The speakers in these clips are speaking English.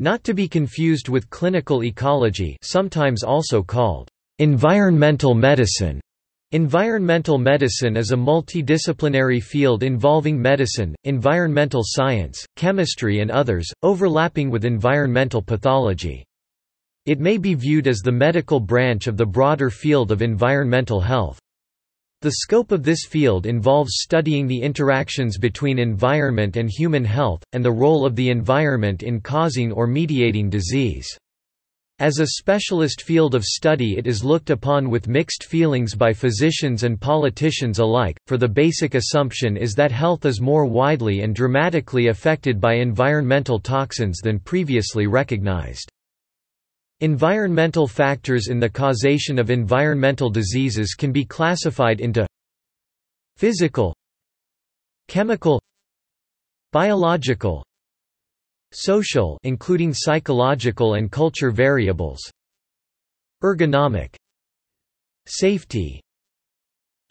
Not to be confused with clinical ecology sometimes also called environmental medicine. Environmental medicine is a multidisciplinary field involving medicine, environmental science, chemistry and others, overlapping with environmental pathology. It may be viewed as the medical branch of the broader field of environmental health. The scope of this field involves studying the interactions between environment and human health, and the role of the environment in causing or mediating disease. As a specialist field of study it is looked upon with mixed feelings by physicians and politicians alike, for the basic assumption is that health is more widely and dramatically affected by environmental toxins than previously recognized. Environmental factors in the causation of environmental diseases can be classified into physical chemical biological social including psychological and culture variables ergonomic safety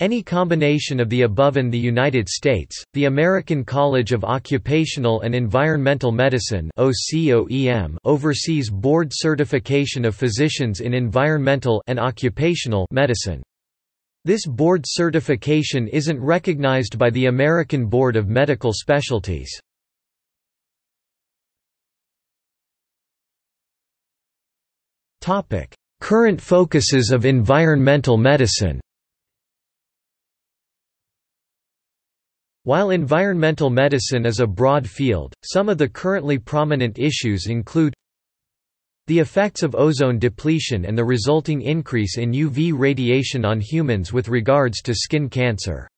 any combination of the above in the United States, the American College of Occupational and Environmental Medicine oversees board certification of physicians in environmental and occupational medicine. This board certification isn't recognized by the American Board of Medical Specialties. Current focuses of environmental medicine While environmental medicine is a broad field, some of the currently prominent issues include the effects of ozone depletion and the resulting increase in UV radiation on humans with regards to skin cancer.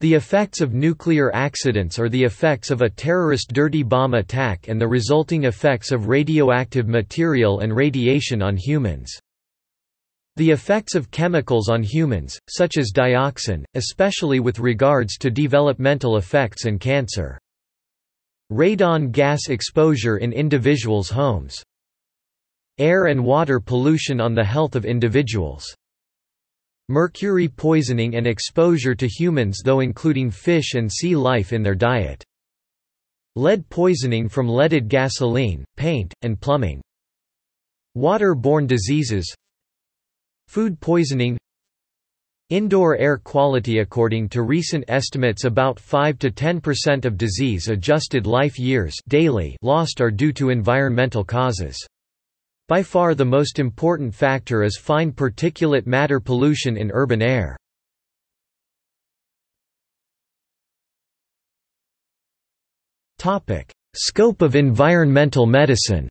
The effects of nuclear accidents or the effects of a terrorist dirty bomb attack and the resulting effects of radioactive material and radiation on humans. The effects of chemicals on humans, such as dioxin, especially with regards to developmental effects and cancer. Radon gas exposure in individuals' homes. Air and water pollution on the health of individuals. Mercury poisoning and exposure to humans though including fish and sea life in their diet. Lead poisoning from leaded gasoline, paint, and plumbing. Water-borne diseases Food poisoning Indoor air quality According to recent estimates about 5–10% of disease-adjusted life years daily lost are due to environmental causes. By far the most important factor is fine particulate matter pollution in urban air. Scope of environmental medicine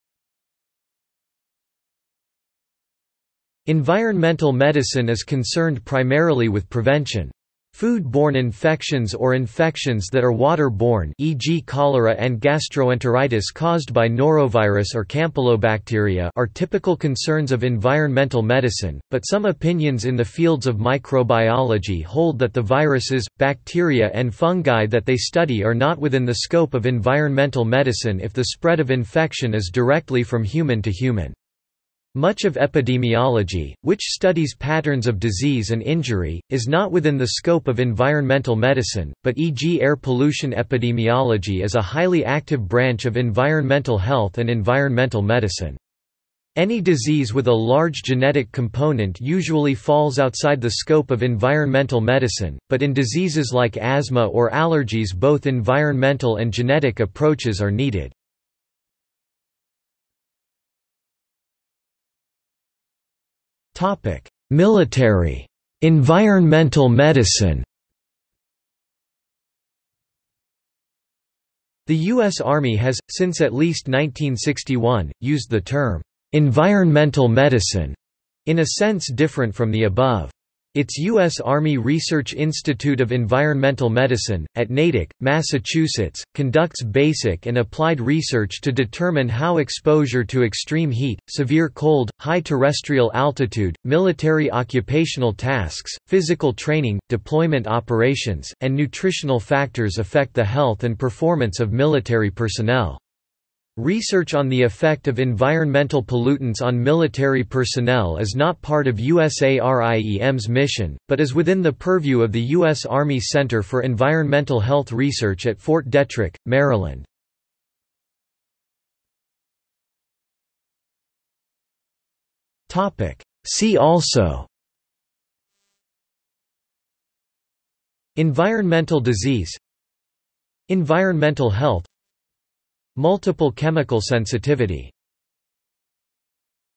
Environmental medicine is concerned primarily with prevention. Food-borne infections or infections that are water-borne e.g. cholera and gastroenteritis caused by norovirus or campylobacteria are typical concerns of environmental medicine, but some opinions in the fields of microbiology hold that the viruses, bacteria and fungi that they study are not within the scope of environmental medicine if the spread of infection is directly from human to human. Much of epidemiology, which studies patterns of disease and injury, is not within the scope of environmental medicine, but e.g. air pollution epidemiology is a highly active branch of environmental health and environmental medicine. Any disease with a large genetic component usually falls outside the scope of environmental medicine, but in diseases like asthma or allergies both environmental and genetic approaches are needed. Military. Environmental medicine The U.S. Army has, since at least 1961, used the term, "...environmental medicine", in a sense different from the above. Its U.S. Army Research Institute of Environmental Medicine, at Natick, Massachusetts, conducts basic and applied research to determine how exposure to extreme heat, severe cold, high terrestrial altitude, military occupational tasks, physical training, deployment operations, and nutritional factors affect the health and performance of military personnel. Research on the effect of environmental pollutants on military personnel is not part of USARIEM's mission, but is within the purview of the U.S. Army Center for Environmental Health Research at Fort Detrick, Maryland. See also Environmental disease Environmental health Multiple chemical sensitivity